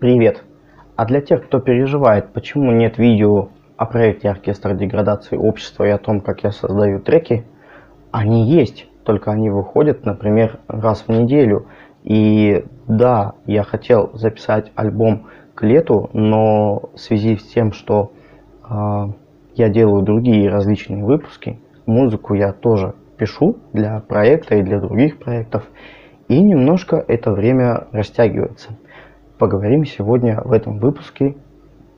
Привет! А для тех, кто переживает, почему нет видео о проекте оркестр деградации общества и о том, как я создаю треки, они есть, только они выходят, например, раз в неделю. И да, я хотел записать альбом к лету, но в связи с тем, что э, я делаю другие различные выпуски, музыку я тоже пишу для проекта и для других проектов, и немножко это время растягивается поговорим сегодня в этом выпуске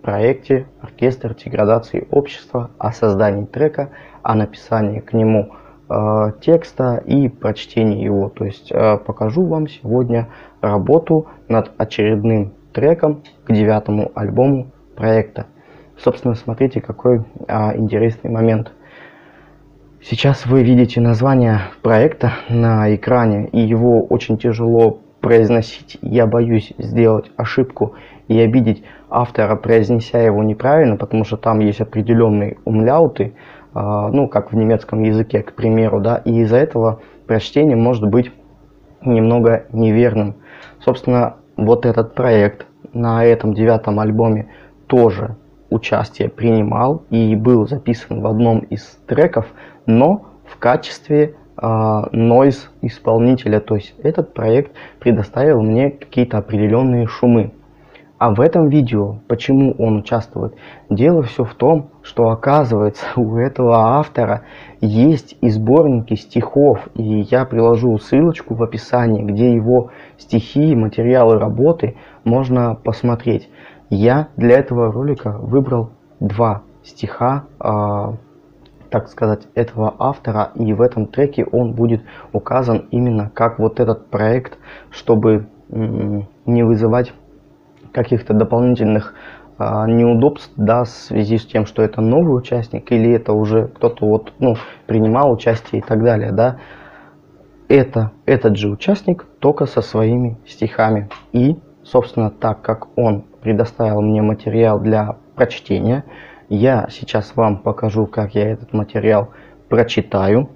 проекте «Оркестр деградации общества», о создании трека, о написании к нему э, текста и прочтении его. То есть э, покажу вам сегодня работу над очередным треком к девятому альбому проекта. Собственно, смотрите, какой э, интересный момент. Сейчас вы видите название проекта на экране, и его очень тяжело произносить, я боюсь сделать ошибку и обидеть автора, произнеся его неправильно, потому что там есть определенные умляуты, а, ну, как в немецком языке, к примеру, да, и из-за этого прочтение может быть немного неверным. Собственно, вот этот проект на этом девятом альбоме тоже участие принимал и был записан в одном из треков, но в качестве noise а, исполнителя, то есть этот проект предоставил мне какие-то определенные шумы. А в этом видео, почему он участвует? Дело все в том, что оказывается у этого автора есть и сборники стихов, и я приложу ссылочку в описании, где его стихи материалы работы можно посмотреть. Я для этого ролика выбрал два стиха а, так сказать, этого автора, и в этом треке он будет указан именно как вот этот проект, чтобы не вызывать каких-то дополнительных а, неудобств, да, в связи с тем, что это новый участник или это уже кто-то вот, ну, принимал участие и так далее, да. Это этот же участник, только со своими стихами. И, собственно, так как он предоставил мне материал для прочтения, я сейчас вам покажу, как я этот материал прочитаю.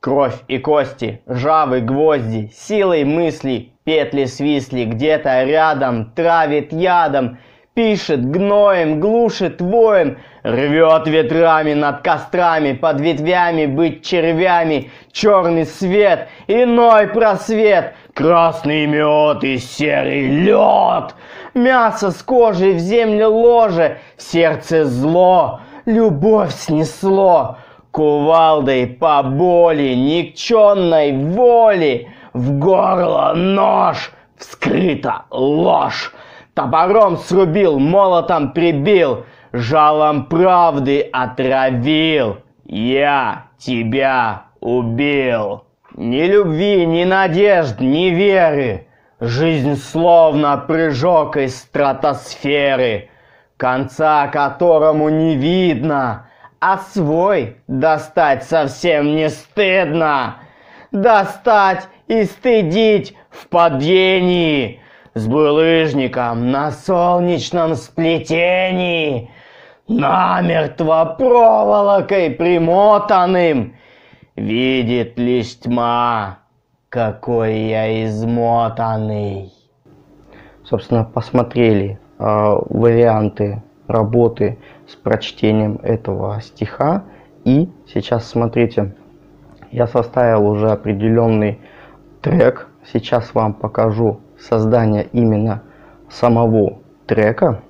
Кровь и кости, ржавые гвозди, силой мысли, петли свисли, где-то рядом, травит ядом, пишет гноем, глушит воем, рвет ветрами над кострами, под ветвями быть червями, черный свет, иной просвет, красный мед и серый лед, мясо с кожей в землю ложе, сердце зло, любовь снесло, кувалдой по боли, никчемной воли, в горло нож, вскрыта ложь, Топором срубил, молотом прибил, жалом правды отравил. Я тебя убил. Ни любви, ни надежд, ни веры. Жизнь словно прыжок из стратосферы, конца которому не видно, а свой достать совсем не стыдно. Достать и стыдить в падении — с булыжником на солнечном сплетении, намертво проволокой примотанным, видит лишь тьма, какой я измотанный. Собственно, посмотрели э, варианты работы с прочтением этого стиха. И сейчас смотрите, я составил уже определенный трек. Сейчас вам покажу создания именно самого трека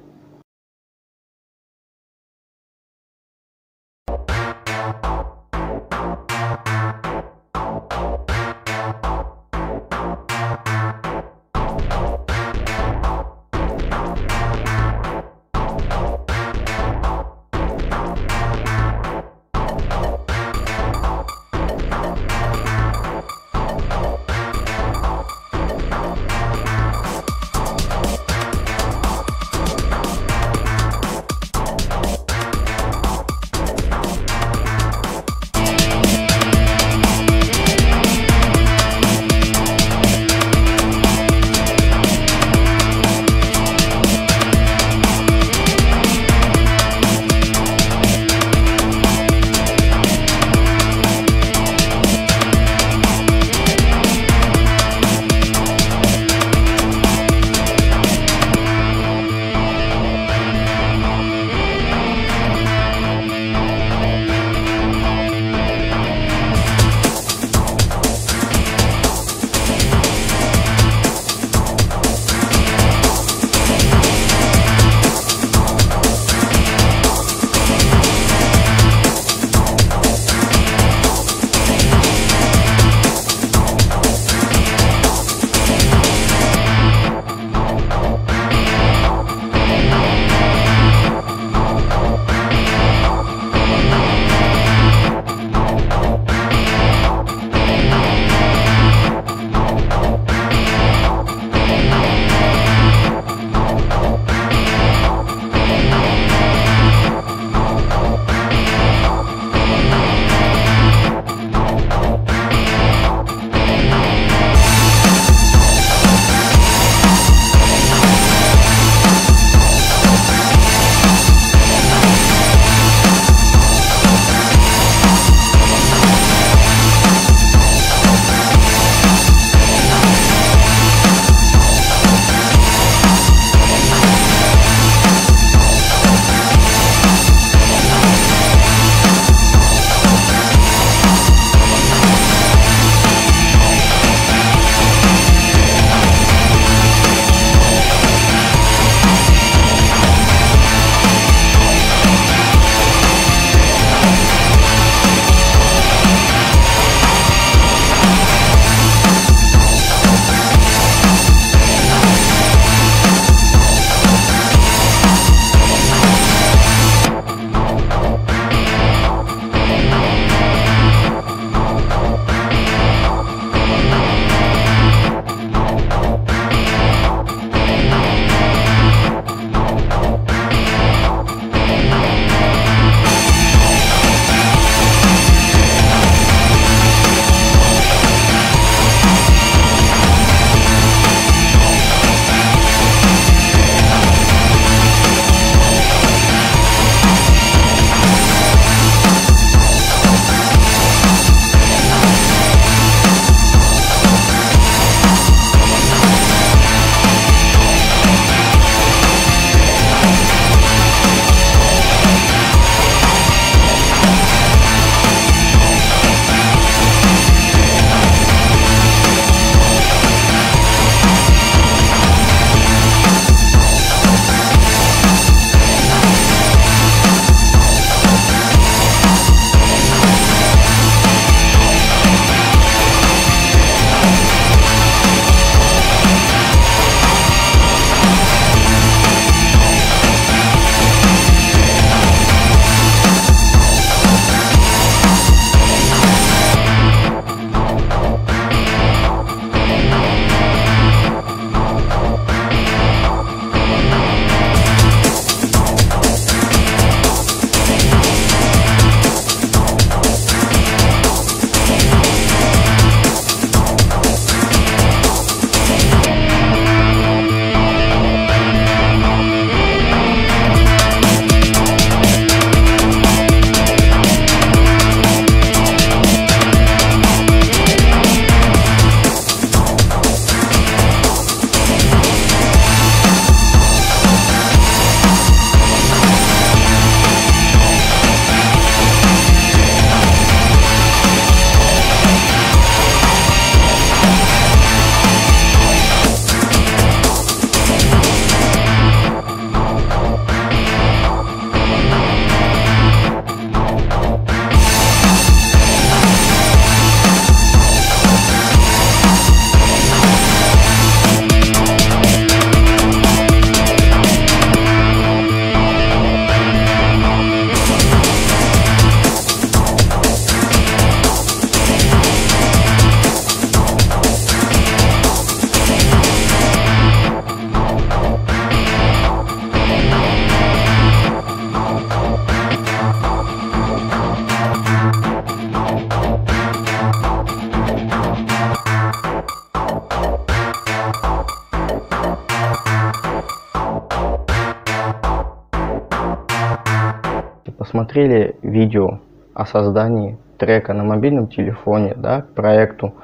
посмотрели видео о создании трека на мобильном телефоне, да, к проекту,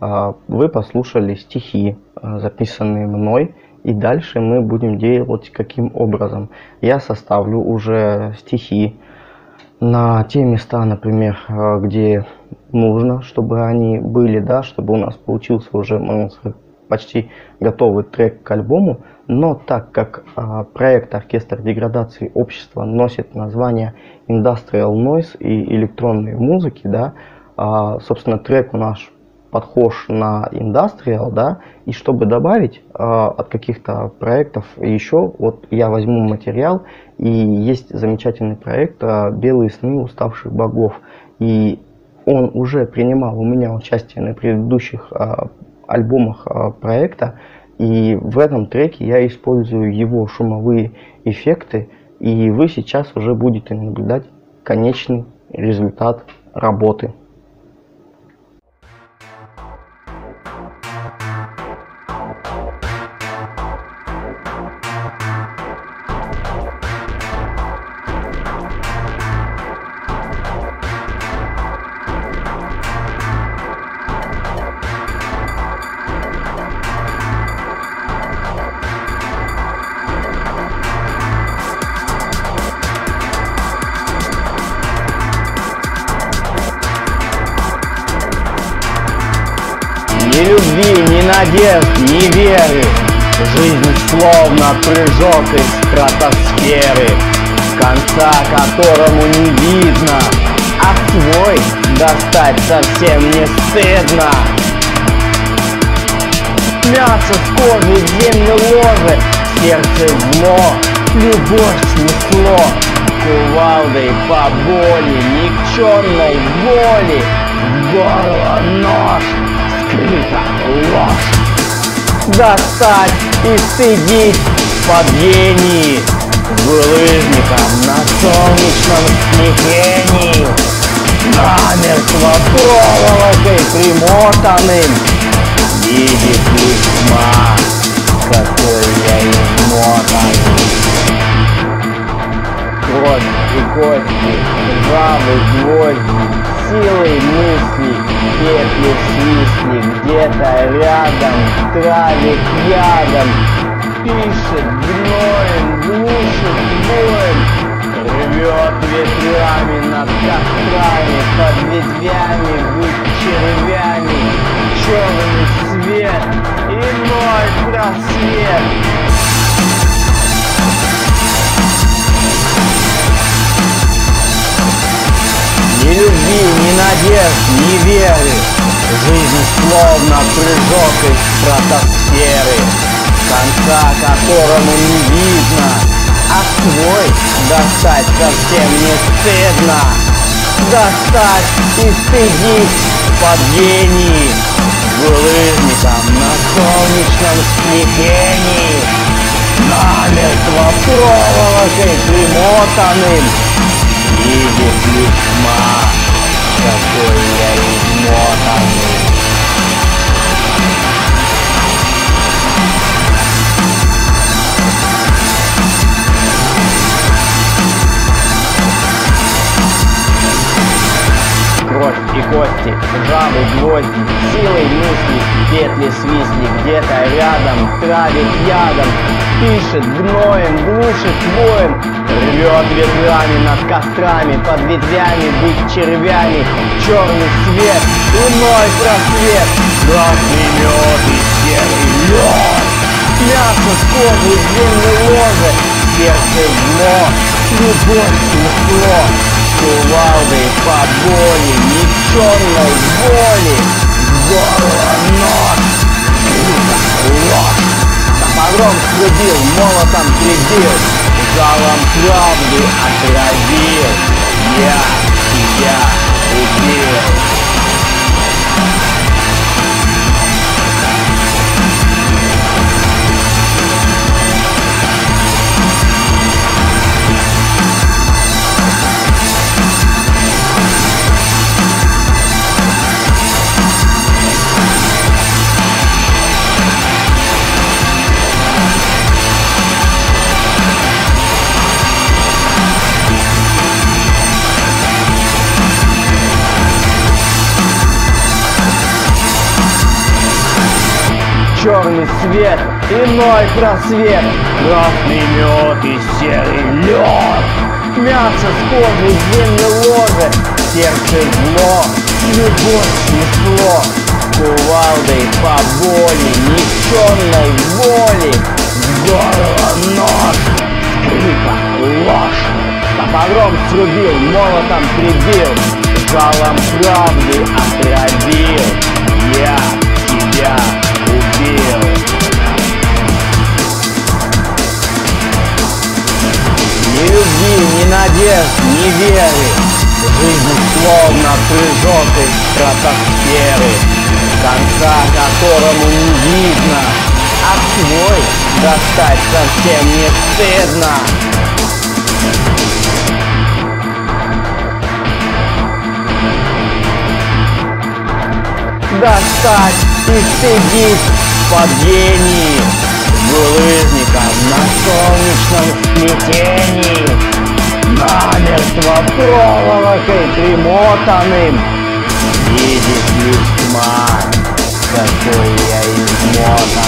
а, вы послушали стихи, а, записанные мной, и дальше мы будем делать каким образом. Я составлю уже стихи на те места, например, а, где нужно, чтобы они были, да, чтобы у нас получился уже, почти готовый трек к альбому, но так как а, проект «Оркестр деградации общества» носит название Industrial Noise и электронные музыки, да, а, собственно, трек у нас похож на Industrial, да, и чтобы добавить а, от каких-то проектов еще, вот я возьму материал, и есть замечательный проект а, «Белые сны уставших богов», и он уже принимал у меня участие на предыдущих а, альбомах а, проекта, и в этом треке я использую его шумовые эффекты, и вы сейчас уже будете наблюдать конечный результат работы. Любви, ни надежд, ни веры. Жизнь словно прыжок из стратосферы Конца которому не видно. А свой достать совсем не стыдно. Мясо в коже, землю ложе Сердце зло, любовь снесло. Кувалдой по боли, никчемной воли горло нож скрыта ложь. Достать и стыдить в падении Булыжником на солнечном снегении Намертво проволокой примотанным. Видит лишь тьма, какой я измотанный Кровь и кости, ржавые гвозди, силой мысли, петли свистли, где-то рядом, травит ядом, пишет гноем, глушит воем, рвет ветрами над кострами, под ветвями, быть червями, черный свет и мой просвет. Ни надежд, ни веры. Жизнь словно прыжок из стратосферы Конца которому не видно. А свой достать совсем не стыдно. Достать и стыдить в падении. Булыжником на солнечном сплетении Намертво проволокой примотанным видит лишь тьма, какой и кости, ржавые гвозди, силой мысли, петли свистли где-то рядом, травит ядом, пишет гноем, глушит воем, рвет ветрами над кострами, под ветвями быть червями, черный свет, луной просвет, красный мед и серый лед. Мясо с кожи, земли ложе, сердце зло, любовь снесло, кувалдой по боли, никчемной воли, горло нож, ложь. Топором срубил, молотом прибил, жалом правды отравил. Я тебя убил. Свет, иной просвет, красный мед и серый лед. Мясо с кожи, земли ложе, сердце зло, любовь снесло. Кувалдой по боли, никчемной воли, здорово нож, скрипа, ложь. Топором срубил, молотом прибил, жалом правды отравил. Я Любви, ни надежд, ни веры. Жизнь словно прыжок из стратосферы, конца которому не видно, а свой достать совсем не стыдно. Достать и стыдить в падении булыжником на солнечном сплетении намертво проволокой примотанным. Видит лишь тьма, какой я измотанный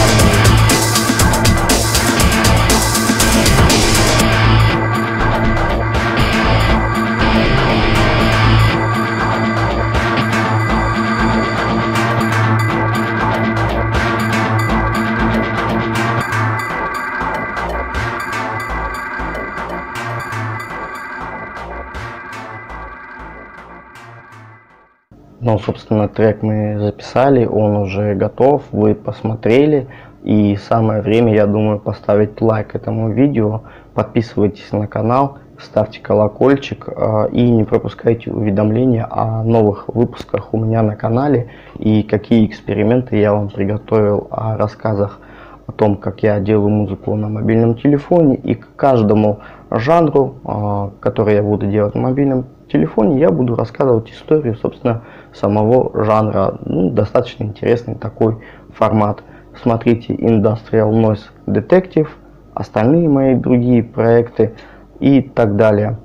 собственно, трек мы записали, он уже готов, вы посмотрели. И самое время, я думаю, поставить лайк этому видео. Подписывайтесь на канал, ставьте колокольчик э, и не пропускайте уведомления о новых выпусках у меня на канале и какие эксперименты я вам приготовил о рассказах о том, как я делаю музыку на мобильном телефоне и к каждому жанру, э, который я буду делать на мобильном телефоне, я буду рассказывать историю, собственно, самого жанра. Ну, достаточно интересный такой формат. Смотрите Industrial Noise Detective, остальные мои другие проекты и так далее.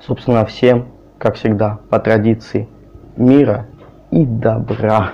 Собственно, всем, как всегда, по традиции мира и добра.